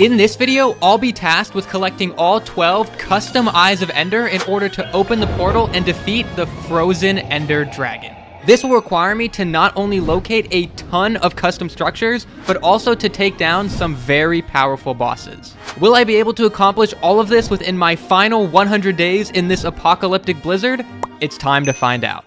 In this video, I'll be tasked with collecting all 12 custom Eyes of Ender in order to open the portal and defeat the Frozen Ender Dragon. This will require me to not only locate a ton of custom structures, but also to take down some very powerful bosses. Will I be able to accomplish all of this within my final 100 days in this apocalyptic blizzard? It's time to find out.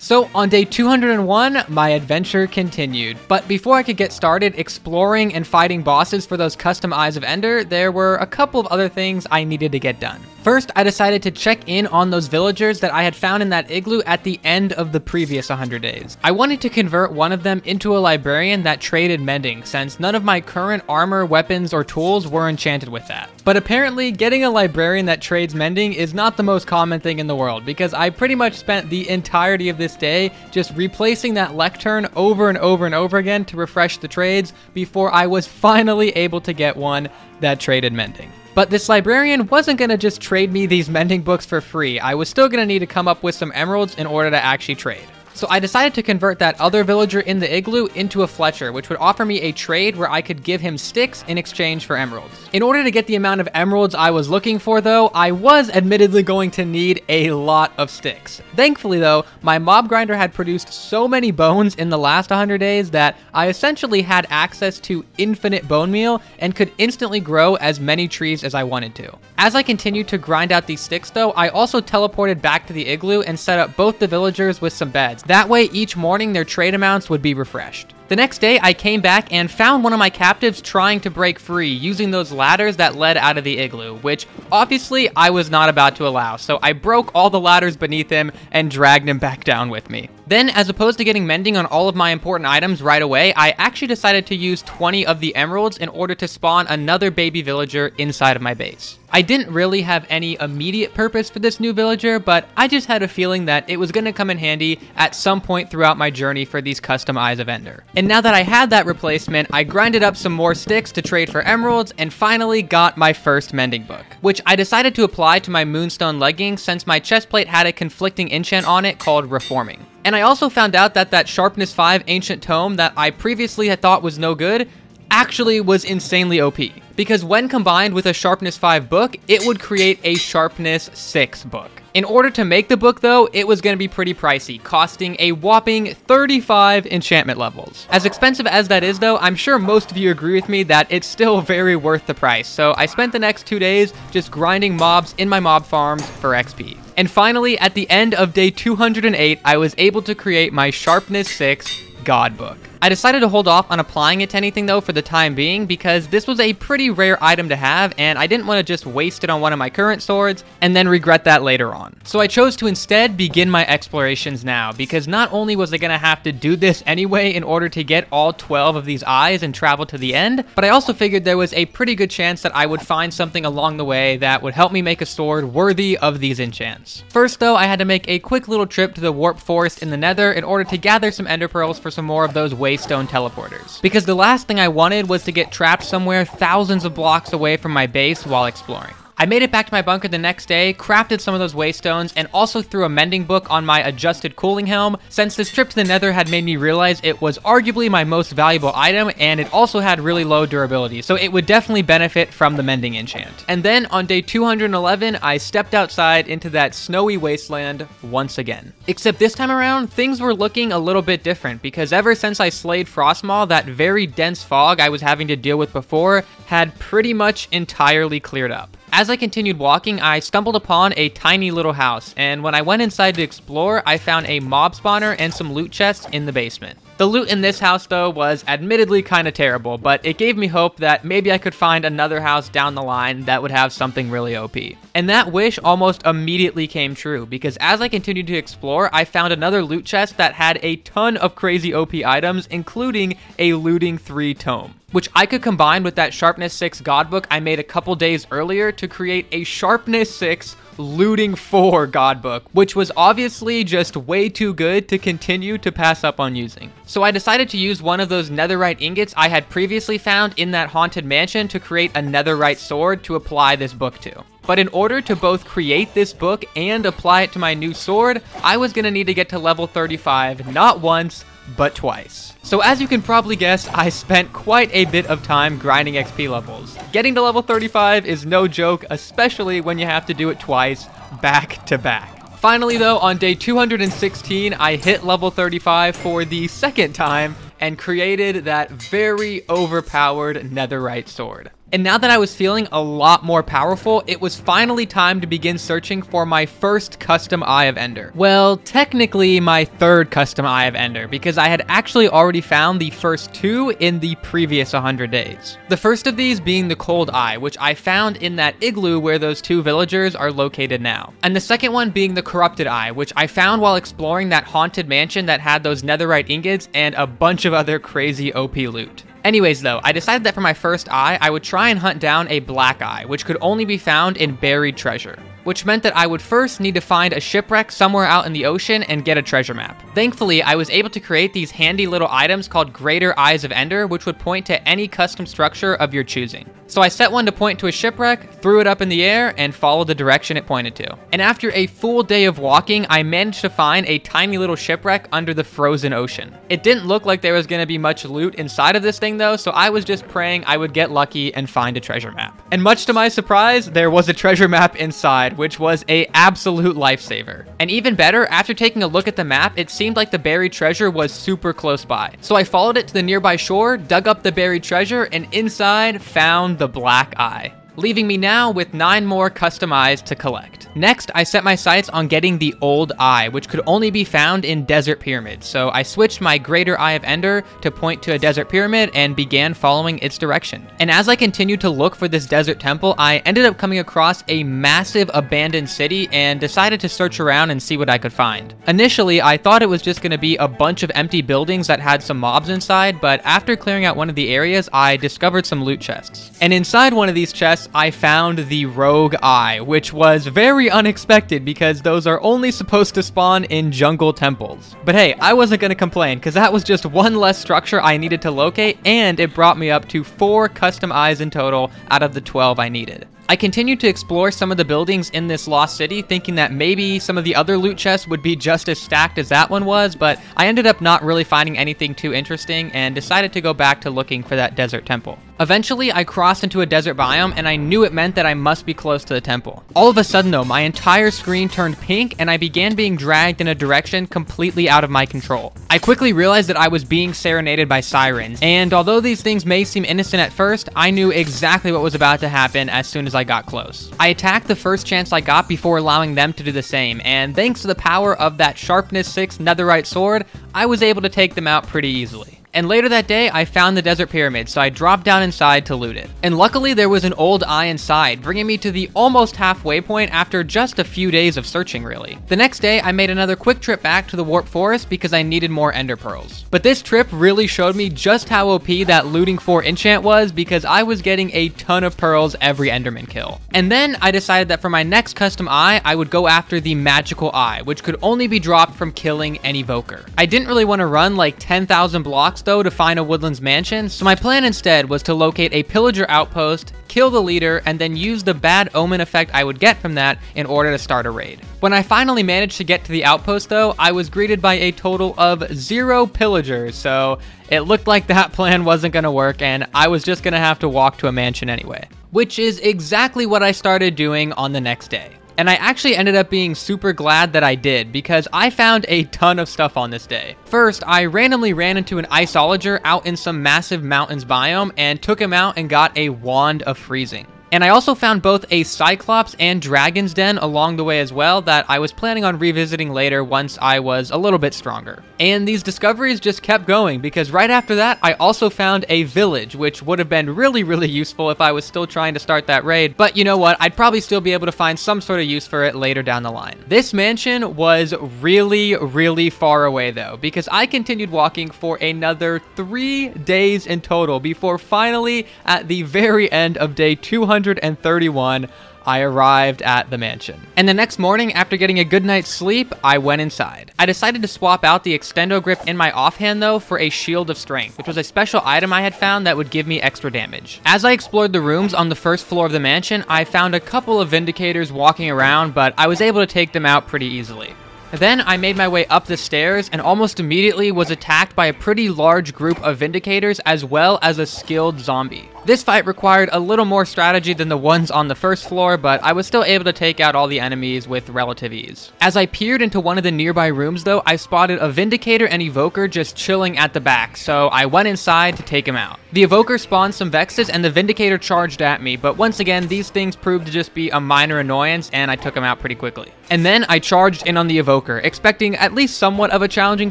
So on day 201, my adventure continued. But before I could get started exploring and fighting bosses for those custom Eyes of Ender, there were a couple of other things I needed to get done. First, I decided to check in on those villagers that I had found in that igloo at the end of the previous 100 days. I wanted to convert one of them into a librarian that traded mending, since none of my current armor, weapons, or tools were enchanted with that. But apparently, getting a librarian that trades mending is not the most common thing in the world, because I pretty much spent the entirety of this day just replacing that lectern over and over and over again to refresh the trades before I was finally able to get one that traded mending. But this librarian wasn't going to just trade me these mending books for free. I was still going to need to come up with some emeralds in order to actually trade. So I decided to convert that other villager in the igloo into a Fletcher, which would offer me a trade where I could give him sticks in exchange for emeralds. In order to get the amount of emeralds I was looking for though, I was admittedly going to need a lot of sticks. Thankfully though, my mob grinder had produced so many bones in the last 100 days that I essentially had access to infinite bone meal and could instantly grow as many trees as I wanted to. As I continued to grind out these sticks though, I also teleported back to the igloo and set up both the villagers with some beds. That way, each morning their trade amounts would be refreshed. The next day, I came back and found one of my captives trying to break free using those ladders that led out of the igloo, which obviously I was not about to allow, so I broke all the ladders beneath him and dragged him back down with me. Then, as opposed to getting mending on all of my important items right away, I actually decided to use 20 of the emeralds in order to spawn another baby villager inside of my base. I didn't really have any immediate purpose for this new villager, but I just had a feeling that it was going to come in handy at some point throughout my journey for these custom Eyes of Ender. And now that I had that replacement, I grinded up some more sticks to trade for emeralds and finally got my first mending book, which I decided to apply to my moonstone leggings since my chestplate had a conflicting enchant on it called Reforming. And I also found out that that Sharpness 5 Ancient Tome that I previously had thought was no good actually was insanely OP. Because when combined with a Sharpness 5 book, it would create a Sharpness 6 book. In order to make the book though, it was going to be pretty pricey, costing a whopping 35 enchantment levels. As expensive as that is though, I'm sure most of you agree with me that it's still very worth the price. So I spent the next two days just grinding mobs in my mob farms for XP. And finally, at the end of day 208, I was able to create my Sharpness 6 God book. I decided to hold off on applying it to anything though for the time being because this was a pretty rare item to have and I didn't want to just waste it on one of my current swords and then regret that later on. So I chose to instead begin my explorations now because not only was I going to have to do this anyway in order to get all 12 of these eyes and travel to the end, but I also figured there was a pretty good chance that I would find something along the way that would help me make a sword worthy of these enchants. First though, I had to make a quick little trip to the Warp Forest in the Nether in order to gather some ender pearls for some more of those waystone teleporters. Because the last thing I wanted was to get trapped somewhere thousands of blocks away from my base while exploring. I made it back to my bunker the next day, crafted some of those waystones, and also threw a mending book on my adjusted cooling helm, since this trip to the nether had made me realize it was arguably my most valuable item, and it also had really low durability, so it would definitely benefit from the mending enchant. And then on day 211, I stepped outside into that snowy wasteland once again. Except this time around, things were looking a little bit different, because ever since I slayed Frostmaw, that very dense fog I was having to deal with before had pretty much entirely cleared up. As I continued walking, I stumbled upon a tiny little house, and when I went inside to explore, I found a mob spawner and some loot chests in the basement. The loot in this house, though, was admittedly kind of terrible, but it gave me hope that maybe I could find another house down the line that would have something really OP. And that wish almost immediately came true, because as I continued to explore, I found another loot chest that had a ton of crazy OP items, including a Looting 3 tome which I could combine with that Sharpness 6 God book I made a couple days earlier to create a Sharpness 6 Looting 4 God book, which was obviously just way too good to continue to pass up on using. So I decided to use one of those netherite ingots I had previously found in that haunted mansion to create a netherite sword to apply this book to. But in order to both create this book and apply it to my new sword, I was going to need to get to level 35 not once, but twice. So as you can probably guess, I spent quite a bit of time grinding XP levels. Getting to level 35 is no joke, especially when you have to do it twice, back to back. Finally though, on day 216, I hit level 35 for the second time and created that very overpowered netherite sword. And now that I was feeling a lot more powerful, it was finally time to begin searching for my first custom Eye of Ender. Well, technically my third custom Eye of Ender, because I had actually already found the first two in the previous 100 days. The first of these being the Cold Eye, which I found in that igloo where those two villagers are located now. And the second one being the Corrupted Eye, which I found while exploring that haunted mansion that had those netherite ingots and a bunch of other crazy OP loot. Anyways though, I decided that for my first eye, I would try and hunt down a black eye, which could only be found in buried treasure which meant that I would first need to find a shipwreck somewhere out in the ocean and get a treasure map. Thankfully, I was able to create these handy little items called Greater Eyes of Ender, which would point to any custom structure of your choosing. So I set one to point to a shipwreck, threw it up in the air, and followed the direction it pointed to. And after a full day of walking, I managed to find a tiny little shipwreck under the frozen ocean. It didn't look like there was going to be much loot inside of this thing though, so I was just praying I would get lucky and find a treasure map. And much to my surprise, there was a treasure map inside, which was a absolute lifesaver. And even better, after taking a look at the map, it seemed like the buried treasure was super close by. So I followed it to the nearby shore, dug up the buried treasure, and inside found the Black Eye leaving me now with 9 more custom eyes to collect. Next, I set my sights on getting the Old Eye, which could only be found in desert pyramids, so I switched my Greater Eye of Ender to point to a desert pyramid and began following its direction. And as I continued to look for this desert temple, I ended up coming across a massive abandoned city and decided to search around and see what I could find. Initially, I thought it was just going to be a bunch of empty buildings that had some mobs inside, but after clearing out one of the areas, I discovered some loot chests. And inside one of these chests, I found the Rogue Eye, which was very unexpected because those are only supposed to spawn in jungle temples. But hey, I wasn't to complain because that was just one less structure I needed to locate and it brought me up to four custom eyes in total out of the 12 I needed. I continued to explore some of the buildings in this lost city, thinking that maybe some of the other loot chests would be just as stacked as that one was, but I ended up not really finding anything too interesting and decided to go back to looking for that desert temple. Eventually, I crossed into a desert biome and I knew it meant that I must be close to the temple. All of a sudden though, my entire screen turned pink and I began being dragged in a direction completely out of my control. I quickly realized that I was being serenaded by sirens, and although these things may seem innocent at first, I knew exactly what was about to happen as soon as got close. I attacked the first chance I got before allowing them to do the same, and thanks to the power of that Sharpness 6 Netherite sword, I was able to take them out pretty easily. And later that day, I found the desert pyramid, so I dropped down inside to loot it. And luckily, there was an old eye inside, bringing me to the almost halfway point after just a few days of searching, really. The next day, I made another quick trip back to the Warp Forest because I needed more Ender Pearls. But this trip really showed me just how OP that looting 4 enchant was because I was getting a ton of pearls every Enderman kill. And then I decided that for my next custom eye, I would go after the magical eye, which could only be dropped from killing an evoker. I didn't really want to run like 10,000 blocks though to find a Woodlands mansion, so my plan instead was to locate a pillager outpost, kill the leader, and then use the bad omen effect I would get from that in order to start a raid. When I finally managed to get to the outpost though, I was greeted by a total of zero pillagers, so it looked like that plan wasn't gonna work and I was just gonna have to walk to a mansion anyway. Which is exactly what I started doing on the next day. And I actually ended up being super glad that I did because I found a ton of stuff on this day. First, I randomly ran into an iceologer out in some massive mountains biome and took him out and got a wand of freezing. And I also found both a Cyclops and Dragon's Den along the way as well that I was planning on revisiting later once I was a little bit stronger. And these discoveries just kept going because right after that, I also found a village, which would have been really, really useful if I was still trying to start that raid. But you know what? I'd probably still be able to find some sort of use for it later down the line. This mansion was really, really far away though, because I continued walking for another three days in total before finally at the very end of day 200 231, I arrived at the mansion. And the next morning, after getting a good night's sleep, I went inside. I decided to swap out the extendo grip in my offhand though for a shield of strength, which was a special item I had found that would give me extra damage. As I explored the rooms on the first floor of the mansion, I found a couple of vindicators walking around, but I was able to take them out pretty easily. Then I made my way up the stairs and almost immediately was attacked by a pretty large group of Vindicators as well as a skilled zombie. This fight required a little more strategy than the ones on the first floor, but I was still able to take out all the enemies with relative ease. As I peered into one of the nearby rooms though, I spotted a Vindicator and Evoker just chilling at the back, so I went inside to take him out. The Evoker spawned some Vexes and the Vindicator charged at me, but once again, these things proved to just be a minor annoyance and I took him out pretty quickly. And then I charged in on the Evoker, expecting at least somewhat of a challenging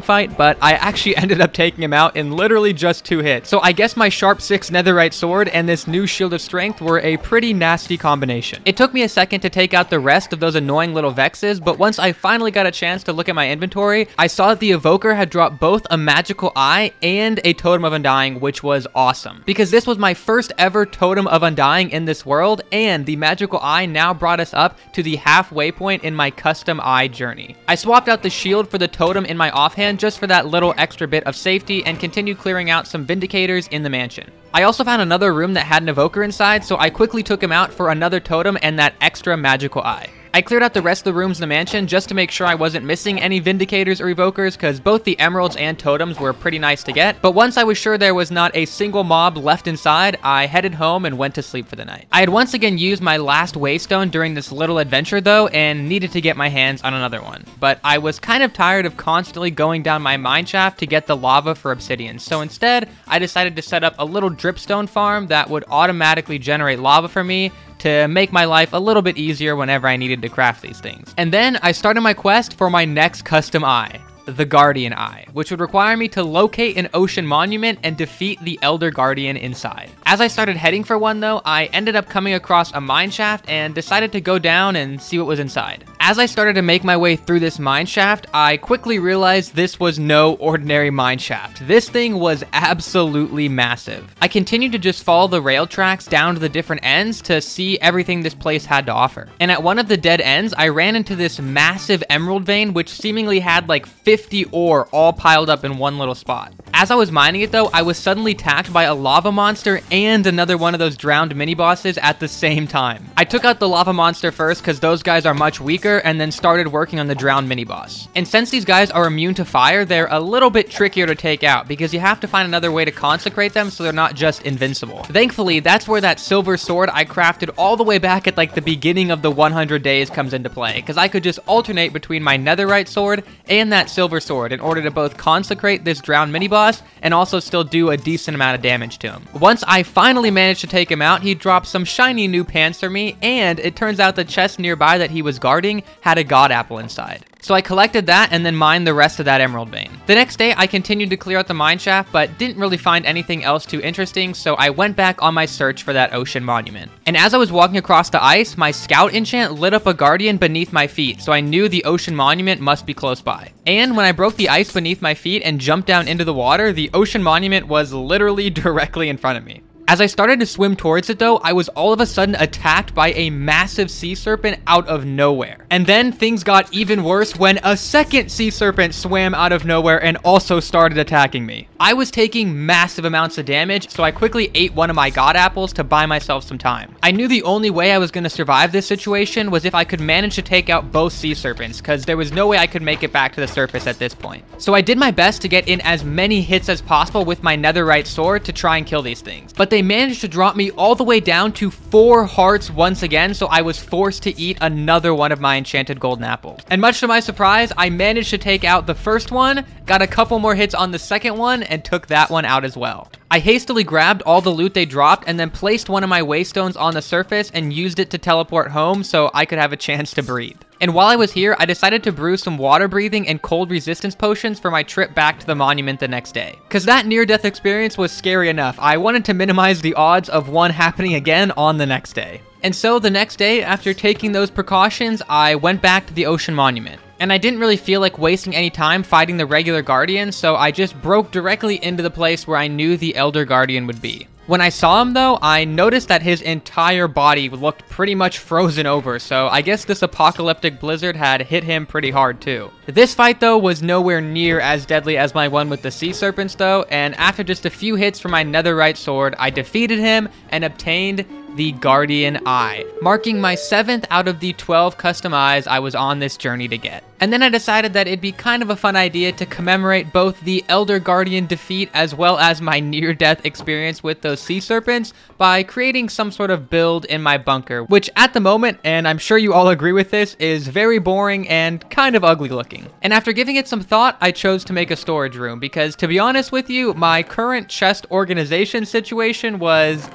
fight, but I actually ended up taking him out in literally just two hits. So I guess my Sharp 6 Netherite Sword and this new Shield of Strength were a pretty nasty combination. It took me a second to take out the rest of those annoying little Vexes, but once I finally got a chance to look at my inventory, I saw that the Evoker had dropped both a Magical Eye and a Totem of Undying, which was awesome. Because this was my first ever Totem of Undying in this world, and the Magical Eye now brought us up to the halfway point in my custom eye journey. I swapped out the shield for the totem in my offhand just for that little extra bit of safety and continued clearing out some Vindicators in the mansion. I also found another room that had an evoker inside, so I quickly took him out for another totem and that extra magical eye. I cleared out the rest of the rooms in the mansion just to make sure I wasn't missing any Vindicators or Evokers because both the Emeralds and Totems were pretty nice to get, but once I was sure there was not a single mob left inside, I headed home and went to sleep for the night. I had once again used my last Waystone during this little adventure though, and needed to get my hands on another one. But I was kind of tired of constantly going down my mineshaft to get the lava for obsidian, so instead, I decided to set up a little dripstone farm that would automatically generate lava for me to make my life a little bit easier whenever I needed to craft these things. And then I started my quest for my next custom eye the Guardian Eye, which would require me to locate an ocean monument and defeat the Elder Guardian inside. As I started heading for one though, I ended up coming across a mine shaft and decided to go down and see what was inside. As I started to make my way through this mine shaft, I quickly realized this was no ordinary mine shaft. This thing was absolutely massive. I continued to just follow the rail tracks down to the different ends to see everything this place had to offer. And at one of the dead ends, I ran into this massive emerald vein which seemingly had like 50 ore all piled up in one little spot. As I was mining it though, I was suddenly attacked by a lava monster another one of those drowned mini bosses at the same time. I took out the lava monster first because those guys are much weaker and then started working on the drowned mini boss. And since these guys are immune to fire, they're a little bit trickier to take out because you have to find another way to consecrate them so they're not just invincible. Thankfully, that's where that silver sword I crafted all the way back at like the beginning of the 100 days comes into play because I could just alternate between my netherite sword and that silver sword in order to both consecrate this drowned mini boss and also still do a decent amount of damage to him. Once I finally managed to take him out, he dropped some shiny new pants for me and it turns out the chest nearby that he was guarding had a god apple inside. So I collected that and then mined the rest of that emerald vein. The next day, I continued to clear out the mine shaft, but didn't really find anything else too interesting, so I went back on my search for that ocean monument. And as I was walking across the ice, my scout enchant lit up a guardian beneath my feet, so I knew the ocean monument must be close by. And when I broke the ice beneath my feet and jumped down into the water, the ocean monument was literally directly in front of me. As I started to swim towards it though, I was all of a sudden attacked by a massive sea serpent out of nowhere. And then things got even worse when a second sea serpent swam out of nowhere and also started attacking me. I was taking massive amounts of damage, so I quickly ate one of my god apples to buy myself some time. I knew the only way I was going to survive this situation was if I could manage to take out both sea serpents, because there was no way I could make it back to the surface at this point. So I did my best to get in as many hits as possible with my netherite sword to try and kill these things. But they they managed to drop me all the way down to four hearts once again, so I was forced to eat another one of my enchanted golden apples. And much to my surprise, I managed to take out the first one, got a couple more hits on the second one, and took that one out as well. I hastily grabbed all the loot they dropped and then placed one of my waystones on the surface and used it to teleport home so I could have a chance to breathe. And while I was here, I decided to brew some water breathing and cold resistance potions for my trip back to the monument the next day. Cause that near death experience was scary enough, I wanted to minimize the odds of one happening again on the next day. And so the next day, after taking those precautions, I went back to the ocean monument. And I didn't really feel like wasting any time fighting the regular Guardian, so I just broke directly into the place where I knew the Elder Guardian would be. When I saw him though, I noticed that his entire body looked pretty much frozen over, so I guess this apocalyptic blizzard had hit him pretty hard too. This fight though was nowhere near as deadly as my one with the sea serpents though, and after just a few hits from my netherite sword, I defeated him and obtained the Guardian Eye, marking my seventh out of the 12 custom eyes I was on this journey to get. And then I decided that it'd be kind of a fun idea to commemorate both the Elder Guardian defeat as well as my near-death experience with those sea serpents by creating some sort of build in my bunker, which at the moment, and I'm sure you all agree with this, is very boring and kind of ugly looking. And after giving it some thought, I chose to make a storage room because to be honest with you, my current chest organization situation was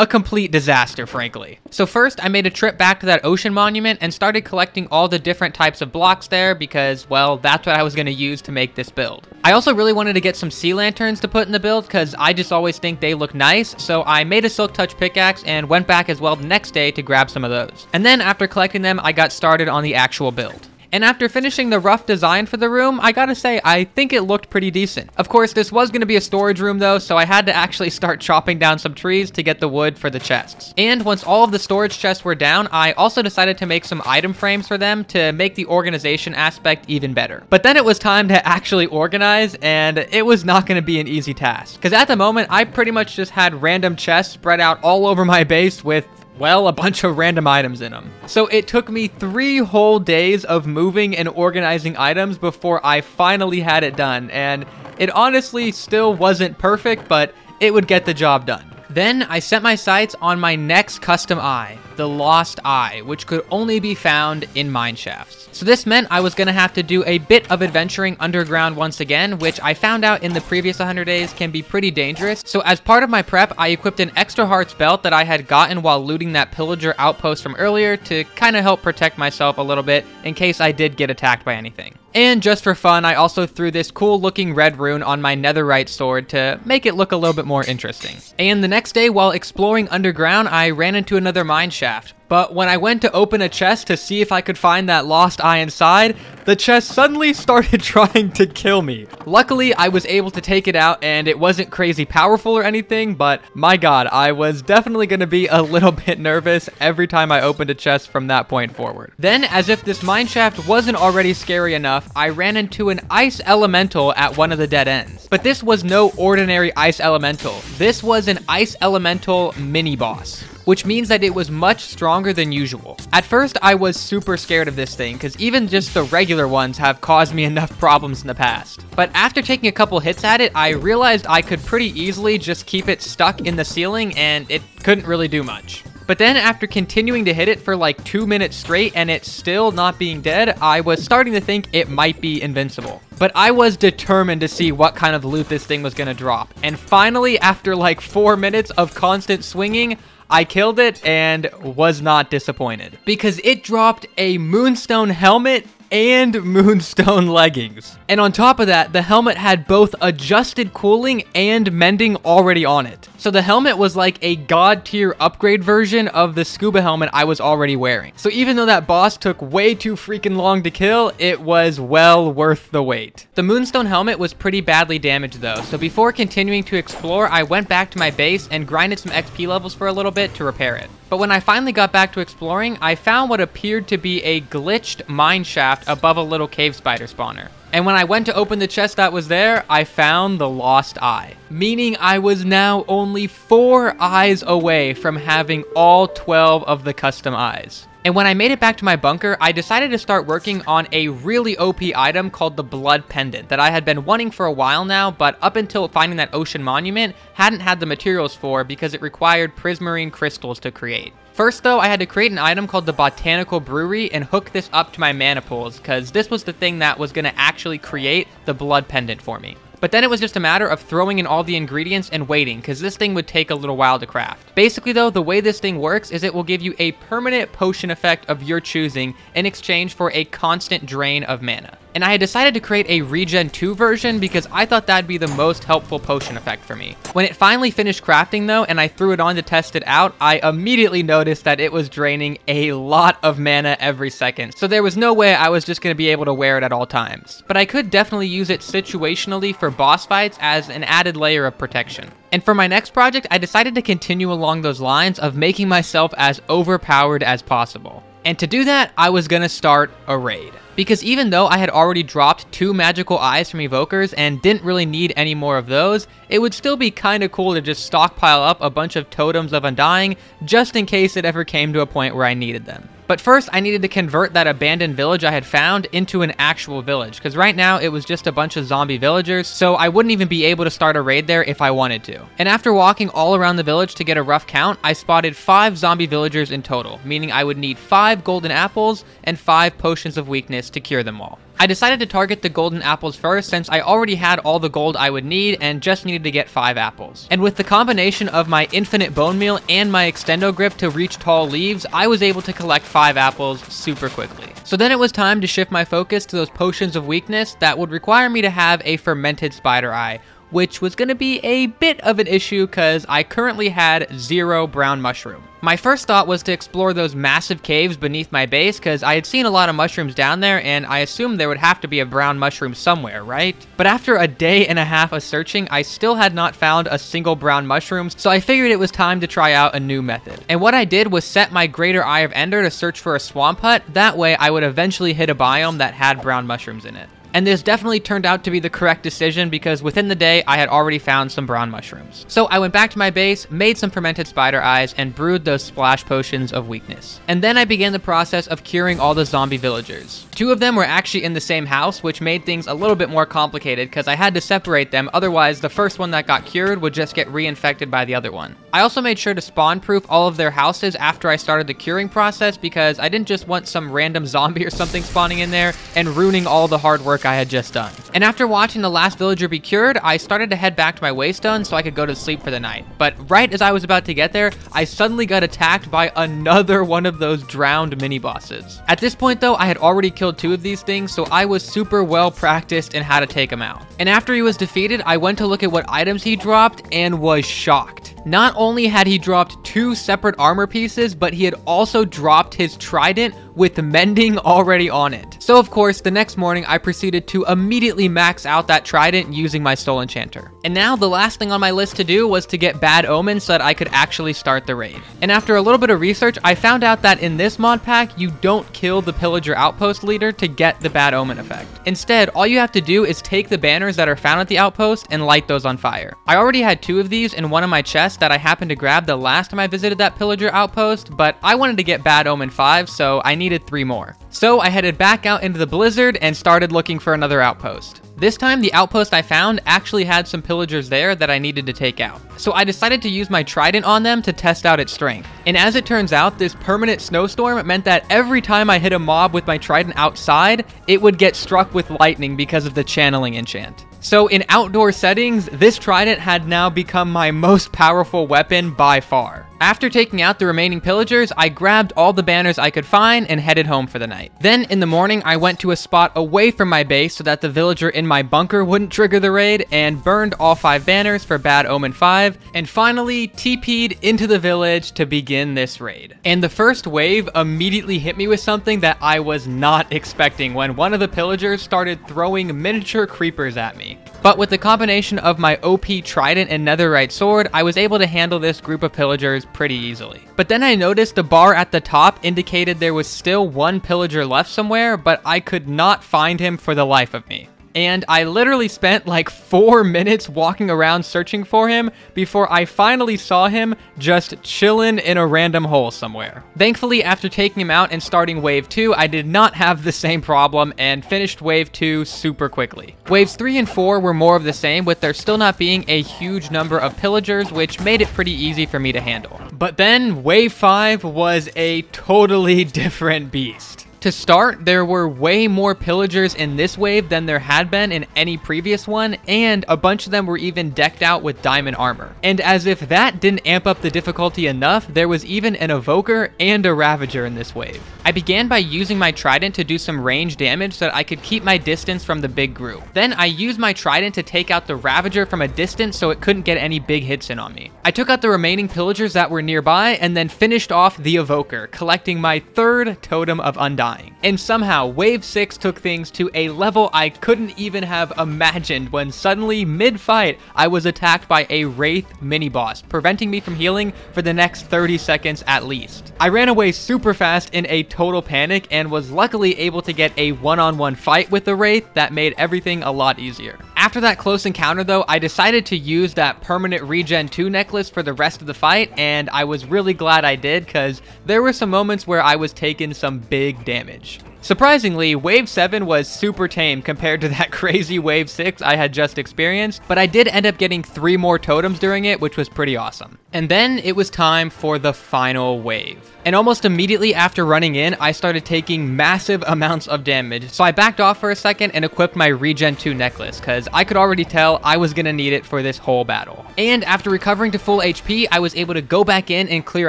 a complete disaster, frankly. So first, I made a trip back to that ocean monument and started collecting all the different types of blocks there because, well, that's what I was going to use to make this build. I also really wanted to get some sea lanterns to put in the build because I just always think they look nice, so I made a Silk Touch pickaxe and went back as well the next day to grab some of those. And then after collecting them, I got started on the actual build. And after finishing the rough design for the room, I gotta say, I think it looked pretty decent. Of course, this was gonna be a storage room though, so I had to actually start chopping down some trees to get the wood for the chests. And once all of the storage chests were down, I also decided to make some item frames for them to make the organization aspect even better. But then it was time to actually organize, and it was not gonna be an easy task. Because at the moment, I pretty much just had random chests spread out all over my base with well, a bunch of random items in them. So it took me three whole days of moving and organizing items before I finally had it done, and it honestly still wasn't perfect, but it would get the job done. Then I set my sights on my next custom eye, the Lost Eye, which could only be found in mineshafts. So this meant I was to have to do a bit of adventuring underground once again, which I found out in the previous 100 days can be pretty dangerous. So as part of my prep, I equipped an extra hearts belt that I had gotten while looting that pillager outpost from earlier to kind of help protect myself a little bit in case I did get attacked by anything. And just for fun, I also threw this cool looking red rune on my netherite sword to make it look a little bit more interesting. And the next day, while exploring underground, I ran into another mine shaft. But when I went to open a chest to see if I could find that lost eye inside, the chest suddenly started trying to kill me. Luckily, I was able to take it out and it wasn't crazy powerful or anything, but my god, I was definitely going to be a little bit nervous every time I opened a chest from that point forward. Then, as if this mineshaft wasn't already scary enough, I ran into an ice elemental at one of the dead ends. But this was no ordinary ice elemental. This was an ice elemental mini boss which means that it was much stronger than usual. At first, I was super scared of this thing, because even just the regular ones have caused me enough problems in the past. But after taking a couple hits at it, I realized I could pretty easily just keep it stuck in the ceiling, and it couldn't really do much. But then after continuing to hit it for like two minutes straight and it still not being dead, I was starting to think it might be invincible. But I was determined to see what kind of loot this thing was to drop. And finally, after like four minutes of constant swinging, I killed it and was not disappointed. Because it dropped a Moonstone helmet and Moonstone leggings. And on top of that, the helmet had both adjusted cooling and mending already on it. So the helmet was like a god tier upgrade version of the scuba helmet I was already wearing. So even though that boss took way too freaking long to kill, it was well worth the wait. The Moonstone helmet was pretty badly damaged though, so before continuing to explore, I went back to my base and grinded some XP levels for a little bit to repair it. But when I finally got back to exploring, I found what appeared to be a glitched mine shaft above a little cave spider spawner. And when I went to open the chest that was there, I found the lost eye. Meaning I was now only four eyes away from having all 12 of the custom eyes. And when I made it back to my bunker, I decided to start working on a really OP item called the Blood Pendant that I had been wanting for a while now, but up until finding that ocean monument, hadn't had the materials for because it required prismarine crystals to create. First though, I had to create an item called the Botanical Brewery and hook this up to my mana pools, because this was the thing that was going to actually create the Blood Pendant for me. But then it was just a matter of throwing in all the ingredients and waiting, because this thing would take a little while to craft. Basically though, the way this thing works is it will give you a permanent potion effect of your choosing in exchange for a constant drain of mana. And I had decided to create a Regen 2 version because I thought that'd be the most helpful potion effect for me. When it finally finished crafting though, and I threw it on to test it out, I immediately noticed that it was draining a lot of mana every second. So there was no way I was just going to be able to wear it at all times. But I could definitely use it situationally for boss fights as an added layer of protection. And for my next project, I decided to continue along those lines of making myself as overpowered as possible. And to do that, I was going to start a raid. Because even though I had already dropped two magical eyes from evokers and didn't really need any more of those, it would still be kinda cool to just stockpile up a bunch of totems of Undying just in case it ever came to a point where I needed them. But first, I needed to convert that abandoned village I had found into an actual village, because right now it was just a bunch of zombie villagers, so I wouldn't even be able to start a raid there if I wanted to. And after walking all around the village to get a rough count, I spotted 5 zombie villagers in total, meaning I would need 5 golden apples and 5 potions of weakness to cure them all. I decided to target the golden apples first since I already had all the gold I would need and just needed to get 5 apples. And with the combination of my infinite bone meal and my extendo grip to reach tall leaves, I was able to collect 5 apples super quickly. So then it was time to shift my focus to those potions of weakness that would require me to have a fermented spider eye, which was going to be a bit of an issue because I currently had zero brown mushroom. My first thought was to explore those massive caves beneath my base because I had seen a lot of mushrooms down there and I assumed there would have to be a brown mushroom somewhere, right? But after a day and a half of searching, I still had not found a single brown mushroom, so I figured it was time to try out a new method. And what I did was set my Greater Eye of Ender to search for a swamp hut, that way I would eventually hit a biome that had brown mushrooms in it. And this definitely turned out to be the correct decision because within the day, I had already found some brown mushrooms. So I went back to my base, made some fermented spider eyes, and brewed those splash potions of weakness. And then I began the process of curing all the zombie villagers. Two of them were actually in the same house, which made things a little bit more complicated because I had to separate them, otherwise the first one that got cured would just get reinfected by the other one. I also made sure to spawn proof all of their houses after I started the curing process because I didn't just want some random zombie or something spawning in there and ruining all the hard work I had just done. And after watching the last villager be cured, I started to head back to my waystone so I could go to sleep for the night. But right as I was about to get there, I suddenly got attacked by another one of those drowned mini bosses. At this point though, I had already killed two of these things, so I was super well practiced in how to take him out. And after he was defeated, I went to look at what items he dropped and was shocked. Not only had he dropped two separate armor pieces, but he had also dropped his trident with mending already on it. So of course, the next morning I proceeded to immediately max out that trident using my soul enchanter. And now the last thing on my list to do was to get bad omens so that I could actually start the raid. And after a little bit of research, I found out that in this mod pack, you don't kill the pillager outpost leader to get the bad omen effect. Instead, all you have to do is take the banners that are found at the outpost and light those on fire. I already had two of these in one of my chests that I happened to grab the last time I visited that pillager outpost, but I wanted to get bad omen 5, so I needed three more. So I headed back out into the blizzard and started looking for another outpost. This time, the outpost I found actually had some pillagers there that I needed to take out. So I decided to use my trident on them to test out its strength. And as it turns out, this permanent snowstorm meant that every time I hit a mob with my trident outside, it would get struck with lightning because of the channeling enchant. So in outdoor settings, this trident had now become my most powerful weapon by far. After taking out the remaining pillagers, I grabbed all the banners I could find and headed home for the night. Then in the morning, I went to a spot away from my base so that the villager in my bunker wouldn't trigger the raid and burned all five banners for Bad Omen 5, and finally TP'd into the village to begin this raid. And the first wave immediately hit me with something that I was not expecting when one of the pillagers started throwing miniature creepers at me. But with the combination of my OP trident and netherite sword, I was able to handle this group of pillagers pretty easily. But then I noticed the bar at the top indicated there was still one pillager left somewhere, but I could not find him for the life of me and I literally spent like four minutes walking around searching for him before I finally saw him just chilling in a random hole somewhere. Thankfully, after taking him out and starting Wave 2, I did not have the same problem and finished Wave 2 super quickly. Waves 3 and 4 were more of the same, with there still not being a huge number of pillagers, which made it pretty easy for me to handle. But then, Wave 5 was a totally different beast. To start, there were way more pillagers in this wave than there had been in any previous one, and a bunch of them were even decked out with diamond armor. And as if that didn't amp up the difficulty enough, there was even an evoker and a ravager in this wave. I began by using my trident to do some range damage so that I could keep my distance from the big group. Then I used my trident to take out the ravager from a distance so it couldn't get any big hits in on me. I took out the remaining pillagers that were nearby and then finished off the evoker, collecting my third totem of undying And somehow, Wave 6 took things to a level I couldn't even have imagined when suddenly, mid-fight, I was attacked by a Wraith mini-boss, preventing me from healing for the next 30 seconds at least. I ran away super fast in a total panic and was luckily able to get a one-on-one -on -one fight with the Wraith that made everything a lot easier. After that close encounter though, I decided to use that permanent regen 2 necklace for the rest of the fight and I was really glad I did because there were some moments where I was taking some big damage. Surprisingly, Wave 7 was super tame compared to that crazy Wave 6 I had just experienced, but I did end up getting three more totems during it, which was pretty awesome. And then it was time for the final wave. And almost immediately after running in, I started taking massive amounts of damage. So I backed off for a second and equipped my Regen 2 necklace, because I could already tell I was gonna need it for this whole battle. And after recovering to full HP, I was able to go back in and clear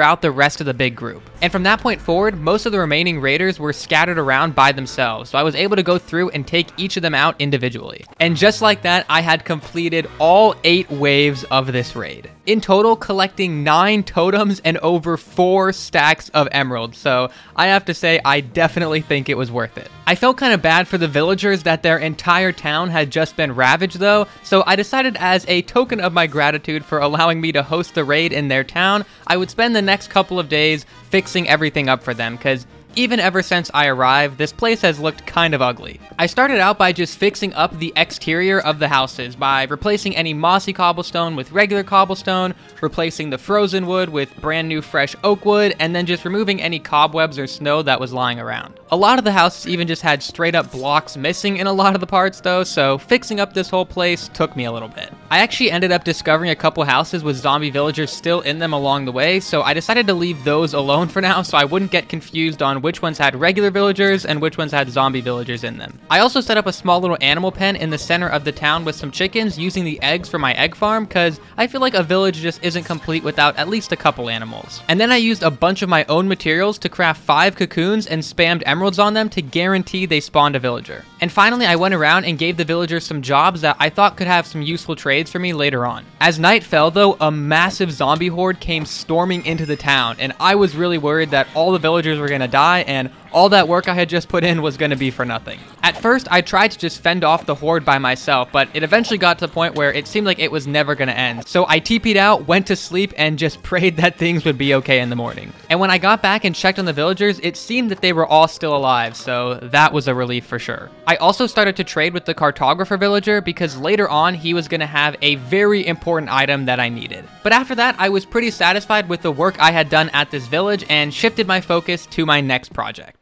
out the rest of the big group. And from that point forward, most of the remaining raiders were scattered around by themselves, so I was able to go through and take each of them out individually. And just like that, I had completed all 8 waves of this raid in total collecting nine totems and over four stacks of emeralds. So I have to say, I definitely think it was worth it. I felt kind of bad for the villagers that their entire town had just been ravaged though, so I decided as a token of my gratitude for allowing me to host the raid in their town, I would spend the next couple of days fixing everything up for them, because even ever since I arrived, this place has looked kind of ugly. I started out by just fixing up the exterior of the houses by replacing any mossy cobblestone with regular cobblestone, replacing the frozen wood with brand new fresh oak wood, and then just removing any cobwebs or snow that was lying around. A lot of the houses even just had straight up blocks missing in a lot of the parts though, so fixing up this whole place took me a little bit. I actually ended up discovering a couple houses with zombie villagers still in them along the way, so I decided to leave those alone for now so I wouldn't get confused on which ones had regular villagers and which ones had zombie villagers in them. I also set up a small little animal pen in the center of the town with some chickens using the eggs for my egg farm because I feel like a village just isn't complete without at least a couple animals. And then I used a bunch of my own materials to craft five cocoons and spammed emeralds on them to guarantee they spawned a villager. And finally I went around and gave the villagers some jobs that I thought could have some useful trades for me later on. As night fell though, a massive zombie horde came storming into the town and I was really worried that all the villagers were gonna die and all that work I had just put in was going to be for nothing. At first, I tried to just fend off the horde by myself, but it eventually got to the point where it seemed like it was never going to end. So I TP'd out, went to sleep, and just prayed that things would be okay in the morning. And when I got back and checked on the villagers, it seemed that they were all still alive, so that was a relief for sure. I also started to trade with the cartographer villager because later on he was going to have a very important item that I needed. But after that, I was pretty satisfied with the work I had done at this village and shifted my focus to my next project.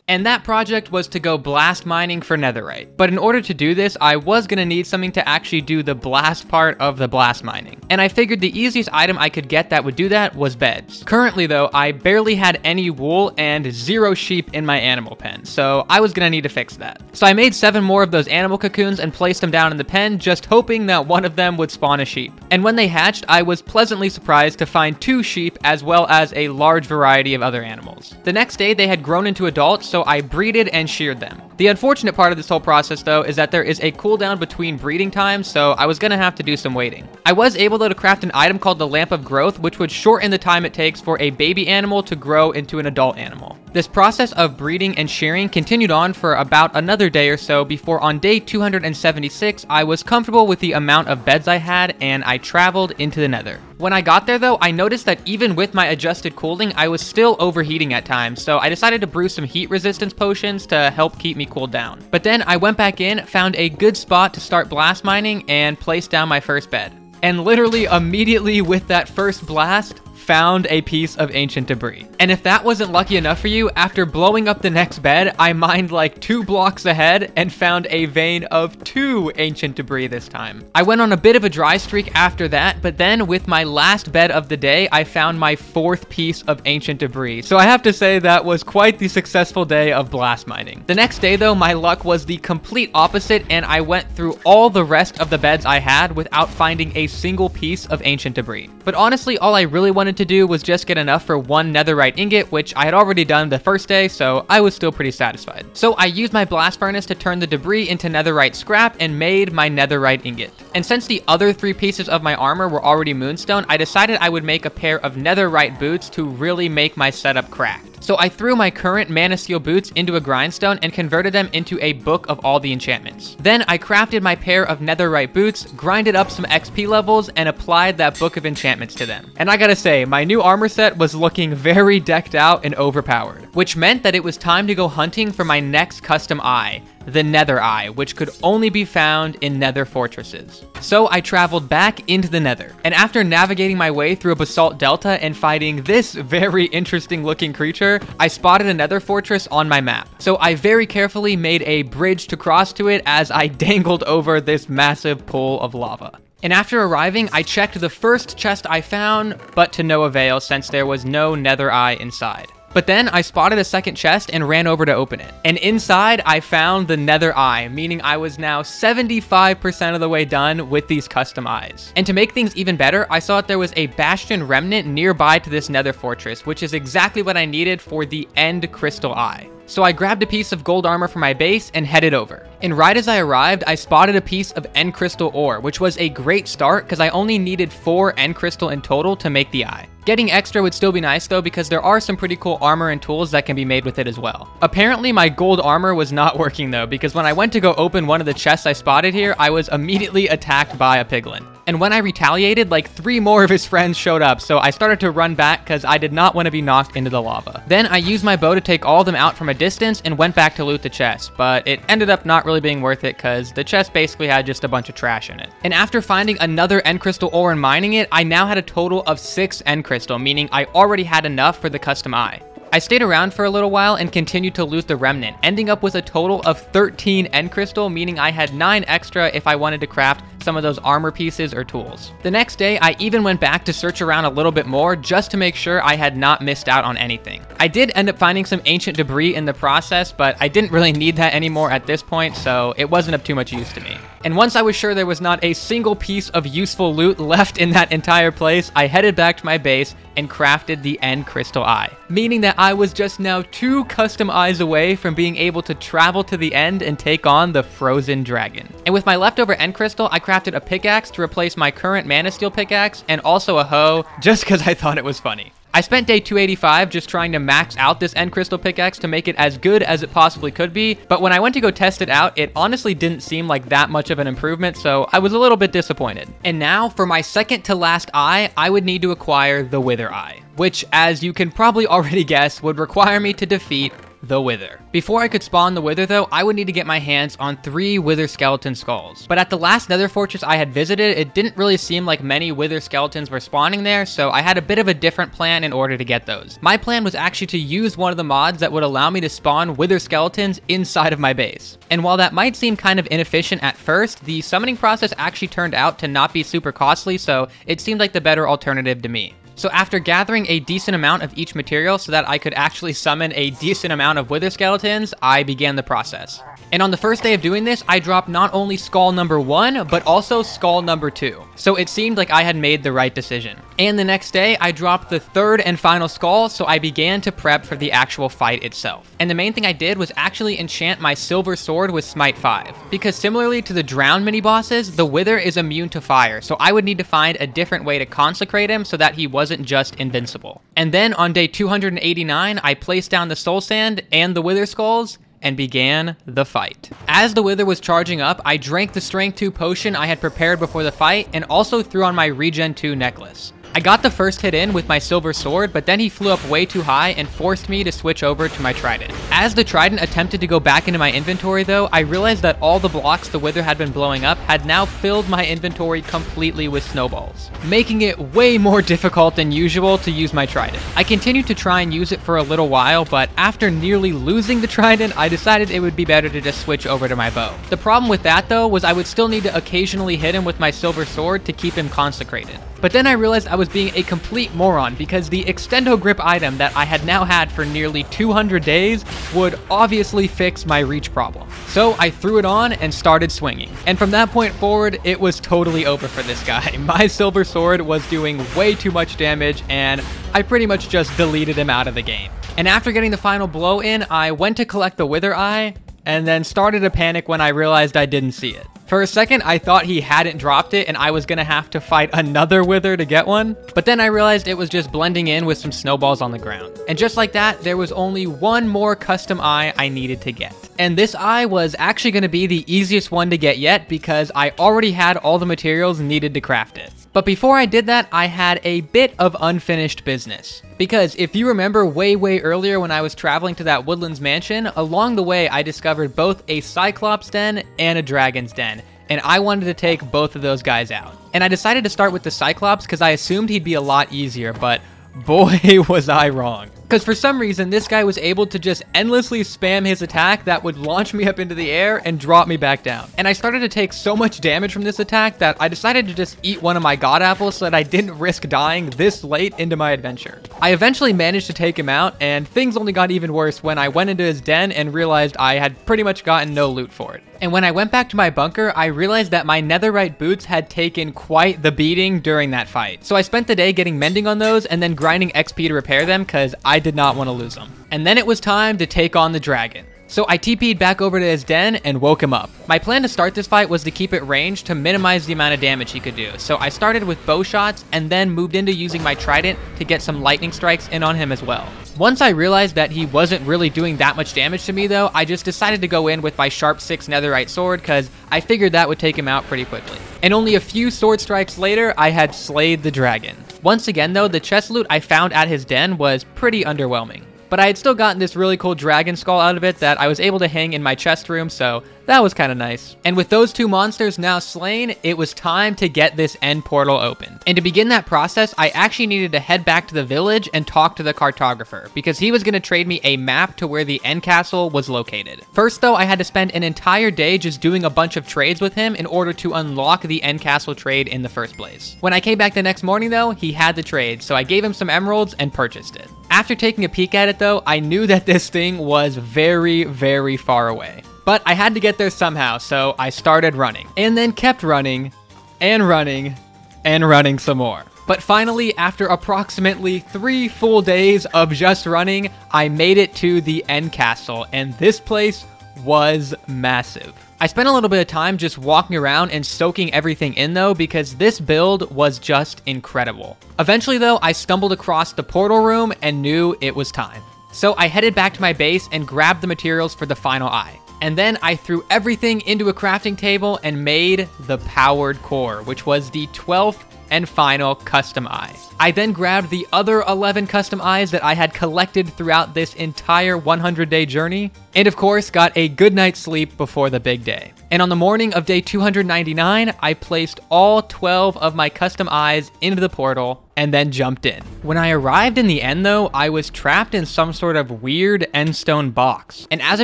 And that project was to go blast mining for netherite. But in order to do this, I was to need something to actually do the blast part of the blast mining. And I figured the easiest item I could get that would do that was beds. Currently though, I barely had any wool and zero sheep in my animal pen, so I was to need to fix that. So I made seven more of those animal cocoons and placed them down in the pen, just hoping that one of them would spawn a sheep. And when they hatched, I was pleasantly surprised to find two sheep as well as a large variety of other animals. The next day they had grown into adults, so I breeded and sheared them. The unfortunate part of this whole process though is that there is a cooldown between breeding times, so I was gonna have to do some waiting. I was able though to craft an item called the Lamp of Growth, which would shorten the time it takes for a baby animal to grow into an adult animal. This process of breeding and shearing continued on for about another day or so before on day 276 I was comfortable with the amount of beds I had and I traveled into the nether. When I got there though, I noticed that even with my adjusted cooling, I was still overheating at times, so I decided to brew some heat resistance potions to help keep me cooled down. But then I went back in, found a good spot to start blast mining, and placed down my first bed. And literally immediately with that first blast, found a piece of ancient debris. And if that wasn't lucky enough for you, after blowing up the next bed, I mined like two blocks ahead and found a vein of two ancient debris this time. I went on a bit of a dry streak after that, but then with my last bed of the day, I found my fourth piece of ancient debris. So I have to say that was quite the successful day of blast mining. The next day though, my luck was the complete opposite and I went through all the rest of the beds I had without finding a single piece of ancient debris. But honestly, all I really wanted to do was just get enough for one netherite ingot, which I had already done the first day, so I was still pretty satisfied. So I used my blast furnace to turn the debris into netherite scrap and made my netherite ingot. And since the other three pieces of my armor were already moonstone, I decided I would make a pair of netherite boots to really make my setup cracked. So I threw my current Manasteel boots into a grindstone and converted them into a book of all the enchantments. Then I crafted my pair of netherite boots, grinded up some XP levels, and applied that book of enchantments to them. And I gotta say, my new armor set was looking very decked out and overpowered, which meant that it was time to go hunting for my next custom eye, the Nether Eye, which could only be found in nether fortresses. So I traveled back into the nether, and after navigating my way through a basalt delta and fighting this very interesting looking creature, I spotted a nether fortress on my map. So I very carefully made a bridge to cross to it as I dangled over this massive pool of lava. And after arriving, I checked the first chest I found, but to no avail since there was no nether eye inside. But then I spotted a second chest and ran over to open it. And inside, I found the nether eye, meaning I was now 75% of the way done with these custom eyes. And to make things even better, I saw that there was a bastion remnant nearby to this nether fortress, which is exactly what I needed for the end crystal eye. So I grabbed a piece of gold armor from my base and headed over. And right as I arrived, I spotted a piece of end crystal ore, which was a great start because I only needed four end crystal in total to make the eye. Getting extra would still be nice though because there are some pretty cool armor and tools that can be made with it as well. Apparently my gold armor was not working though because when I went to go open one of the chests I spotted here, I was immediately attacked by a piglin. And when I retaliated, like three more of his friends showed up, so I started to run back because I did not want to be knocked into the lava. Then I used my bow to take all of them out from a distance and went back to loot the chest, but it ended up not really being worth it because the chest basically had just a bunch of trash in it. And after finding another end crystal ore and mining it, I now had a total of six end crystal, meaning I already had enough for the custom eye. I stayed around for a little while and continued to loot the remnant, ending up with a total of 13 end crystal, meaning I had 9 extra if I wanted to craft some of those armor pieces or tools. The next day, I even went back to search around a little bit more just to make sure I had not missed out on anything. I did end up finding some ancient debris in the process, but I didn't really need that anymore at this point, so it wasn't of too much use to me. And once I was sure there was not a single piece of useful loot left in that entire place, I headed back to my base and crafted the end crystal eye, meaning that I was just now two custom eyes away from being able to travel to the end and take on the frozen dragon. And with my leftover end crystal, I crafted a pickaxe to replace my current Manasteel pickaxe and also a hoe just because I thought it was funny. I spent day 285 just trying to max out this end crystal pickaxe to make it as good as it possibly could be, but when I went to go test it out, it honestly didn't seem like that much of an improvement, so I was a little bit disappointed. And now, for my second to last eye, I would need to acquire the Wither Eye, which, as you can probably already guess, would require me to defeat the Wither. Before I could spawn the Wither though, I would need to get my hands on three Wither skeleton skulls. But at the last nether fortress I had visited, it didn't really seem like many Wither skeletons were spawning there, so I had a bit of a different plan in order to get those. My plan was actually to use one of the mods that would allow me to spawn Wither skeletons inside of my base. And while that might seem kind of inefficient at first, the summoning process actually turned out to not be super costly, so it seemed like the better alternative to me. So after gathering a decent amount of each material so that I could actually summon a decent amount of wither skeletons, I began the process. And on the first day of doing this, I dropped not only skull number one, but also skull number two. So it seemed like I had made the right decision. And the next day, I dropped the third and final skull, so I began to prep for the actual fight itself. And the main thing I did was actually enchant my silver sword with Smite 5. Because similarly to the drown mini bosses, the Wither is immune to fire, so I would need to find a different way to consecrate him so that he wasn't just invincible. And then on day 289, I placed down the soul sand and the Wither skulls, and began the fight. As the Wither was charging up, I drank the Strength 2 potion I had prepared before the fight and also threw on my Regen 2 necklace. I got the first hit in with my silver sword, but then he flew up way too high and forced me to switch over to my trident. As the trident attempted to go back into my inventory though, I realized that all the blocks the wither had been blowing up had now filled my inventory completely with snowballs, making it way more difficult than usual to use my trident. I continued to try and use it for a little while, but after nearly losing the trident, I decided it would be better to just switch over to my bow. The problem with that though was I would still need to occasionally hit him with my silver sword to keep him consecrated. But then I realized I was being a complete moron because the Extendo Grip item that I had now had for nearly 200 days would obviously fix my reach problem. So I threw it on and started swinging. And from that point forward, it was totally over for this guy. My silver sword was doing way too much damage and I pretty much just deleted him out of the game. And after getting the final blow in, I went to collect the Wither Eye, and then started to panic when I realized I didn't see it. For a second, I thought he hadn't dropped it and I was gonna have to fight another Wither to get one, but then I realized it was just blending in with some snowballs on the ground. And just like that, there was only one more custom eye I needed to get. And this eye was actually gonna be the easiest one to get yet because I already had all the materials needed to craft it. But before I did that, I had a bit of unfinished business. Because if you remember way, way earlier when I was traveling to that Woodlands mansion, along the way I discovered both a Cyclops den and a Dragon's den. And I wanted to take both of those guys out. And I decided to start with the Cyclops because I assumed he'd be a lot easier, but boy was I wrong. Because for some reason, this guy was able to just endlessly spam his attack that would launch me up into the air and drop me back down. And I started to take so much damage from this attack that I decided to just eat one of my god apples so that I didn't risk dying this late into my adventure. I eventually managed to take him out, and things only got even worse when I went into his den and realized I had pretty much gotten no loot for it. And when I went back to my bunker, I realized that my netherite boots had taken quite the beating during that fight. So I spent the day getting mending on those and then grinding XP to repair them because I did not want to lose them. And then it was time to take on the dragon. So I TP'd back over to his den and woke him up. My plan to start this fight was to keep it ranged to minimize the amount of damage he could do. So I started with bow shots and then moved into using my trident to get some lightning strikes in on him as well. Once I realized that he wasn't really doing that much damage to me though, I just decided to go in with my Sharp 6 Netherite sword because I figured that would take him out pretty quickly. And only a few sword strikes later, I had slayed the dragon. Once again though, the chest loot I found at his den was pretty underwhelming. But I had still gotten this really cool dragon skull out of it that I was able to hang in my chest room, so that was kind of nice. And with those two monsters now slain, it was time to get this end portal open. And to begin that process, I actually needed to head back to the village and talk to the cartographer, because he was going to trade me a map to where the end castle was located. First though, I had to spend an entire day just doing a bunch of trades with him in order to unlock the end castle trade in the first place. When I came back the next morning though, he had the trade, so I gave him some emeralds and purchased it. After taking a peek at it though, I knew that this thing was very, very far away. But I had to get there somehow, so I started running. And then kept running, and running, and running some more. But finally, after approximately three full days of just running, I made it to the end castle, and this place was massive. I spent a little bit of time just walking around and soaking everything in though because this build was just incredible. Eventually though, I stumbled across the portal room and knew it was time. So I headed back to my base and grabbed the materials for the final eye. And then I threw everything into a crafting table and made the powered core, which was the 12th and final custom eye. I then grabbed the other 11 custom eyes that I had collected throughout this entire 100 day journey, and of course got a good night's sleep before the big day. And on the morning of day 299, I placed all 12 of my custom eyes into the portal and then jumped in. When I arrived in the end though, I was trapped in some sort of weird endstone box. And as I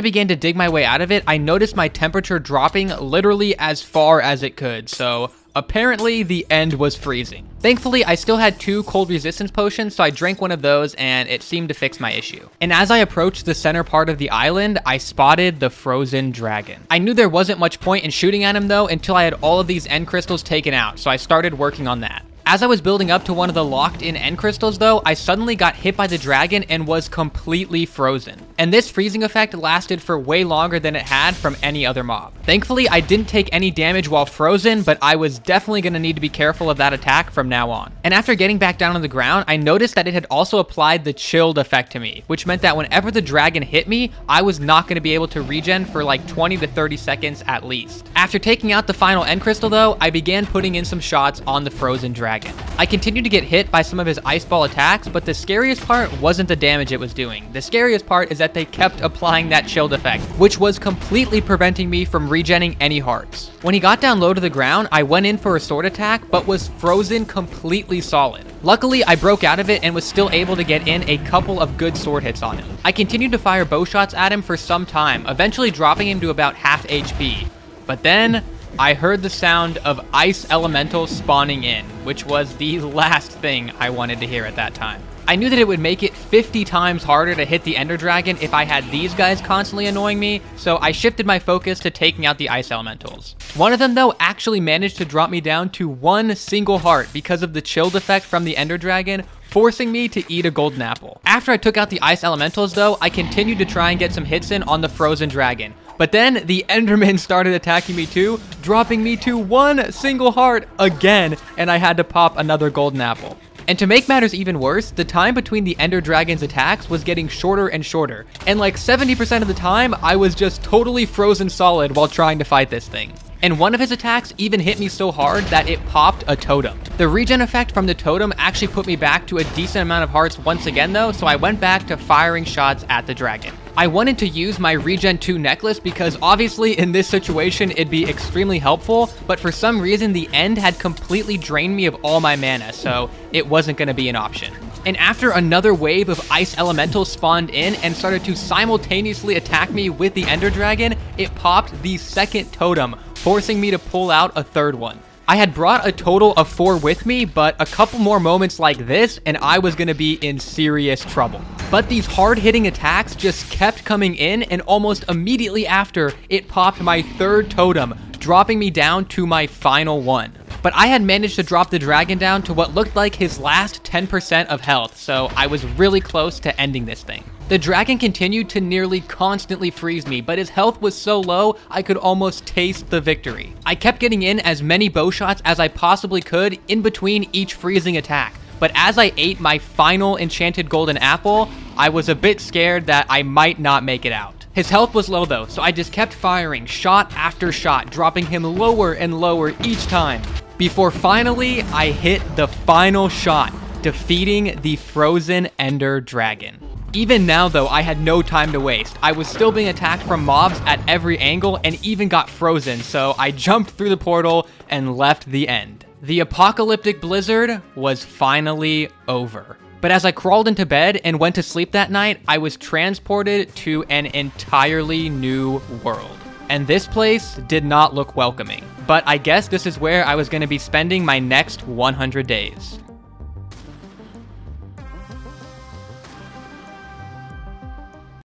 began to dig my way out of it, I noticed my temperature dropping literally as far as it could. So Apparently, the end was freezing. Thankfully, I still had two cold resistance potions, so I drank one of those and it seemed to fix my issue. And as I approached the center part of the island, I spotted the frozen dragon. I knew there wasn't much point in shooting at him though until I had all of these end crystals taken out, so I started working on that. As I was building up to one of the locked in end crystals though, I suddenly got hit by the dragon and was completely frozen. And this freezing effect lasted for way longer than it had from any other mob. Thankfully, I didn't take any damage while frozen, but I was definitely to need to be careful of that attack from now on. And after getting back down on the ground, I noticed that it had also applied the chilled effect to me, which meant that whenever the dragon hit me, I was not to be able to regen for like 20 to 30 seconds at least. After taking out the final end crystal though, I began putting in some shots on the frozen dragon dragon. I continued to get hit by some of his ice ball attacks, but the scariest part wasn't the damage it was doing. The scariest part is that they kept applying that chilled effect, which was completely preventing me from regenning any hearts. When he got down low to the ground, I went in for a sword attack, but was frozen completely solid. Luckily, I broke out of it and was still able to get in a couple of good sword hits on him. I continued to fire bow shots at him for some time, eventually dropping him to about half HP. But then, I heard the sound of ice elementals spawning in, which was the last thing I wanted to hear at that time. I knew that it would make it 50 times harder to hit the Ender Dragon if I had these guys constantly annoying me, so I shifted my focus to taking out the Ice Elementals. One of them, though, actually managed to drop me down to one single heart because of the chilled effect from the Ender Dragon, forcing me to eat a golden apple. After I took out the Ice Elementals, though, I continued to try and get some hits in on the Frozen Dragon, But then the Enderman started attacking me too, dropping me to one single heart again, and I had to pop another golden apple. And to make matters even worse, the time between the Ender Dragon's attacks was getting shorter and shorter. And like 70% of the time, I was just totally frozen solid while trying to fight this thing. And one of his attacks even hit me so hard that it popped a totem. The regen effect from the totem actually put me back to a decent amount of hearts once again though, so I went back to firing shots at the dragon. I wanted to use my Regen 2 necklace because obviously in this situation it'd be extremely helpful, but for some reason the end had completely drained me of all my mana, so it wasn't going to be an option. And after another wave of ice elementals spawned in and started to simultaneously attack me with the ender dragon, it popped the second totem, forcing me to pull out a third one. I had brought a total of four with me, but a couple more moments like this, and I was going to be in serious trouble. But these hard-hitting attacks just kept coming in, and almost immediately after, it popped my third totem, dropping me down to my final one. But I had managed to drop the dragon down to what looked like his last 10% of health, so I was really close to ending this thing. The dragon continued to nearly constantly freeze me, but his health was so low, I could almost taste the victory. I kept getting in as many bow shots as I possibly could in between each freezing attack, but as I ate my final enchanted golden apple, I was a bit scared that I might not make it out. His health was low though, so I just kept firing shot after shot, dropping him lower and lower each time, before finally I hit the final shot, defeating the frozen ender dragon. Even now though, I had no time to waste. I was still being attacked from mobs at every angle and even got frozen, so I jumped through the portal and left the end. The apocalyptic blizzard was finally over. But as I crawled into bed and went to sleep that night, I was transported to an entirely new world. And this place did not look welcoming. But I guess this is where I was going to be spending my next 100 days.